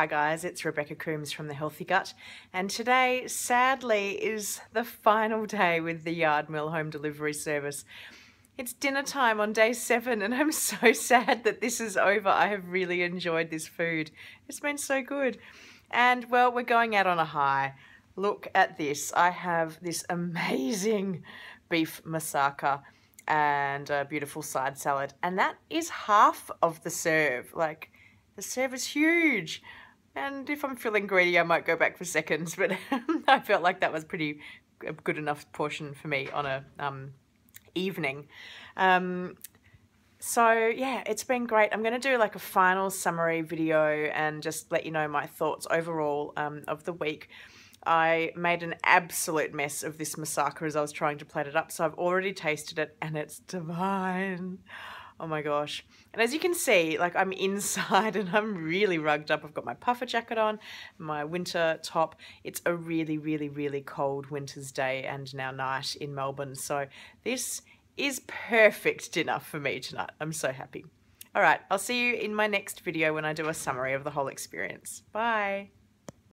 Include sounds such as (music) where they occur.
Hi guys, it's Rebecca Coomes from The Healthy Gut and today sadly is the final day with the Yardmill home delivery service. It's dinner time on day seven and I'm so (laughs) sad that this is over. I have really enjoyed this food. It's been so good. And well, we're going out on a high. Look at this. I have this amazing beef moussaka and a beautiful side salad and that is half of the serve. Like the serve is huge. And if I'm feeling greedy, I might go back for seconds, (laughs) but I felt like that was pretty a good enough portion for me on a um, evening. Um, so yeah, it's been great. I'm going to do like a final summary video and just let you know my thoughts overall um, of the week. I made an absolute mess of this moussaka as I was trying to plate it up, so I've already tasted it and it's divine. Oh my gosh. And as you can see, like I'm inside (laughs) and I'm really rugged up. I've got my puffer jacket on, my winter top. It's a really, really, really cold winter's day and now night in Melbourne. So this is perfect dinner for me tonight. I'm so happy. All right, I'll see you in my next video when I do a summary of the whole experience. Bye.